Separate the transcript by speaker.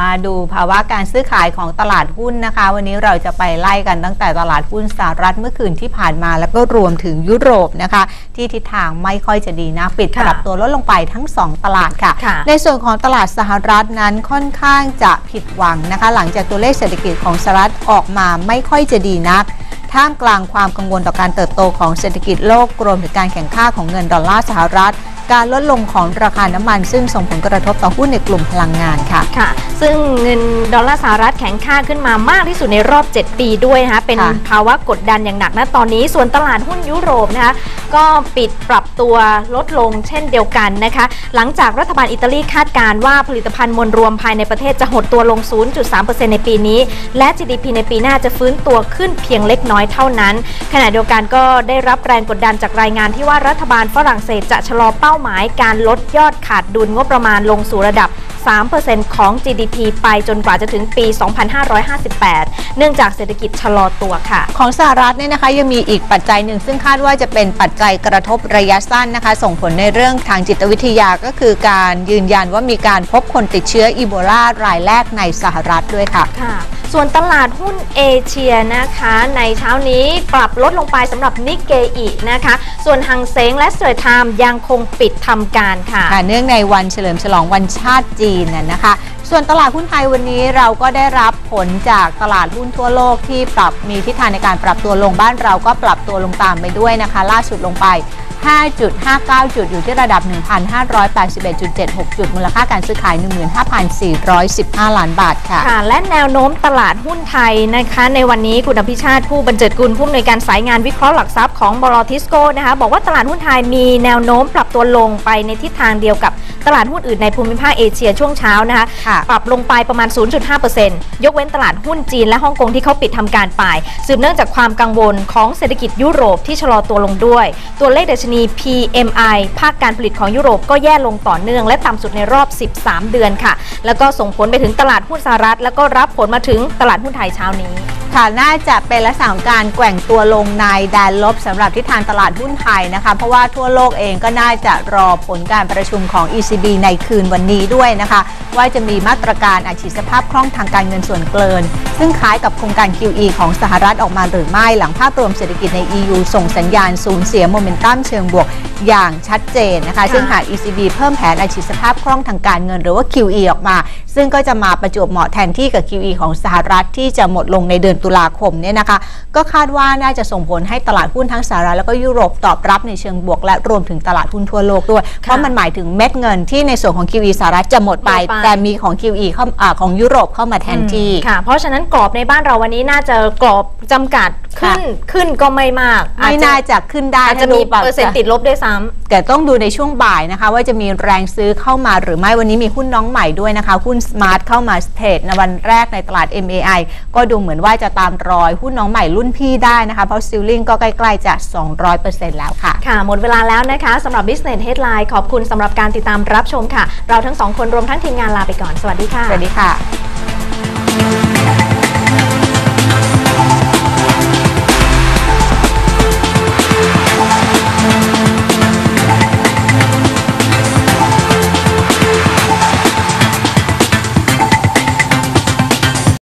Speaker 1: มาดูภาวะการซื้อขายของตลาดหุ้นนะคะ วันนี้เราจะไปไล่กันตั้งแต่ตลาดหุ้นสหรัฐเมื่อคืนที่ผ่านมา แล้วก็รวมถึงยุโรปนะคะ ที่ทิศทางไม่ค่อยจะดีนะปิด
Speaker 2: ค่ะ
Speaker 1: ปรับตัวลดลงไปทั้ง 2 ตลาดค่ะ
Speaker 2: ค่ะ
Speaker 1: ในส่วนของตลาดสหรัฐนั้นค่อนข้างจะผิดหวังนะคะ หลังจากตัวเลขเศรษฐกิจของสหรัฐออกมาไม่ค่อยจะดีนักท่ามกลางความกังวลต่อการเติบโตของเศรษฐกิจโลกรวมถึงการแข่งข้าของเงินดอลลาร์สหรัฐ การลดลงของราคาน้ำมัน ซึ่งส่งผลกระทบต่อหุ้นในกลุ่มพลังงานค่ะ
Speaker 2: ค่ะ ซึ่งเงินดอลลาร์สหรัฐแข็งค่าขึ้นมามากที่สุดในรอบ 7 ปีด้วยนะคะเป็น
Speaker 1: ค่ะ
Speaker 2: ภาวะกดดันอย่างหนักนะตอนนี้ส่วนตลาดหุ้นยุโรปนะคะก็ปิดปรับตัวลดลงเช่นเดียวกันนะคะ หลังจากรัฐบาลอิตาลีคาดการณ์ว่าผลิตภัณฑ์มวลรวมภายในประเทศจะหดตัวลง 0.3%ในปีนี้ และ GDP ในปีหน้าจะฟื้นตัวขึ้นเพียงเล็กน้อยเท่านั้น ขณะเดียวกันก็ได้รับแรงกดดันจากรายงานที่ว่ารัฐบาลฝรั่งเศสจะชะลอเป้าหมายการลดยอดขาดดุลงบประมาณลงสู่ระดับ 3%ของ GDP ไปจนกว่าจะถึงปี 2558 เนื่องจากเศรษฐกิจชะลอตัวค่ะ
Speaker 1: ของสหรัฐเนี่ยนะคะยังมีอีกปัจจัยหนึ่งซึ่งคาดว่าจะเป็นปัจจัยกระทบระยะสั้นนะคะ ส่งผลในเรื่องทางจิตวิทยาก็คือการยืนยันว่ามีการพบคนติดเชื้ออีโบลารายแรกในสหรัฐด้วยค่ะ
Speaker 2: ค่ะ ส่วนตลาดหุ้นเอเชียนะคะ ในเช้านี้ปรับลดลงไปสำหรับนิกเกอินะคะ ส่วนหังเซงและสเตรทามยังคงปิดทำการค่ะ
Speaker 1: คะเนื่องในวันเฉลิมฉลองวันชาติจีนน่ะนะคะ ส่วนตลาดหุ้นไทยวันนี้เราก็ได้รับผลจากตลาดหุ้นทั่วโลกที่ปรับมีทิศทางในการปรับตัวลงบ้านเราก็ปรับตัวลงตามไปด้วยนะคะ ล่าสุดลงไป5.59 จุด อยู่ที่ระดับ 1,581.76 จุด มูลค่าการซื้อขาย 15,415 ล้านบาทค่ะ
Speaker 2: ค่ะ และแนวโน้มตลาดหุ้นไทยนะคะ ในวันนี้คุณอภิชาติผู้บรรเจิดกุลผู้อำนวยการสายงานวิเคราะห์หลักทรัพย์ของบลทิสโก้นะคะบอกว่าตลาดหุ้นไทยมีแนวโน้มปรับตัวลงไปในทิศทางเดียวกับตลาดหุ้นอื่นในภูมิภาคเอเชียช่วงเช้านะคะ
Speaker 1: ค่ะ
Speaker 2: ปรับลงไปประมาณ 0.5%ยกเว้นตลาดหุ้นจีนและฮ่องกงที่เขาปิดทำการไป สืบเนื่องจากความกังวลของเศรษฐกิจยุโรปที่ชะลอตัวลงด้วย ตัวเลขดัชนี PMI ภาคการผลิตของยุโรปก็แย่ลงต่อเนื่อง และต่ำสุดในรอบ 13 เดือนค่ะ แล้วก็ส่งผลไปถึงตลาดหุ้นสหรัฐ แล้วก็รับผลมาถึงตลาดหุ้นไทยเช้านี้
Speaker 1: ค่ะน่าจะเป็นลักษณะของการแกว่งตัวลงในแดนลบสำหรับทิศทางตลาดหุ้นไทยนะคะ เพราะว่าทั่วโลกเองก็น่าจะรอผลการประชุมของ ECB ในคืนวันนี้ด้วยนะคะ ว่าจะมีมาตรการอัดฉีดสภาพคล่องทางการเงินส่วนเกิน ซึ่งคล้ายกับโครงการ QE ของสหรัฐออกมาหรือไม่หลังภาพรวมเศรษฐกิจใน EU ส่งสัญญาณสูญเสียโมเมนตัมเชิงบวกอย่างชัดเจนนะคะซึ่งหาก ECB เพิ่มแผนอัดฉีดสภาพคล่องทางการเงิน หรือว่า QE ออกมา ซึ่งก็จะมาประจวบเหมาะแทนที่กับ QE ของสหรัฐที่จะหมดลงในเดือนตุลาคมเนี่ยนะคะ ก็คาดว่าน่าจะส่งผลให้ตลาดหุ้นทั้งสหรัฐแล้วก็ยุโรปตอบรับในเชิงบวก และรวมถึงตลาดหุ้นทั่วโลกด้วย เพราะมันหมายถึงเม็ดเงินที่ในส่วนของ QE สหรัฐจะหมดไป
Speaker 2: หมดไป
Speaker 1: แต่มีของ QE เข้าอาของยุโรปเข้ามาแทนที่
Speaker 2: ค่ะเพราะฉะนั้นกรอบในบ้านเราวันนี้น่าจะกรอบจำกัด ขึ้นขึ้นก็ไม่มาก
Speaker 1: ไม่น่าจะขึ้นได้
Speaker 2: อาจจะมี
Speaker 1: ถ้าดูแบบ
Speaker 2: เปอร์เซ็นต์ติดลบด้วยซ้ำ
Speaker 1: แต่ต้องดูในช่วงบ่ายนะคะ ว่าจะมีแรงซื้อเข้ามาหรือไม่วันนี้มีหุ้นน้องใหม่ด้วยนะคะ หุ้น Smart เข้ามาเทรดในวันแรกในตลาด MAI ก็ดูเหมือนว่าจะตามรอยหุ้นน้องใหม่รุ่นพี่ได้นะคะ เพราะซิลลิงก็ใกล้ๆจะ 200%แล้วค่ะ
Speaker 2: ค่ะ หมดเวลาแล้วนะคะสำหรับ Business Headline ขอบคุณสำหรับการติดตามรับชมค่ะ เราทั้งสองคนรวมทั้งทีมงานลาไปก่อน สวัสดีค่ะ
Speaker 1: สวัสดีค่ะ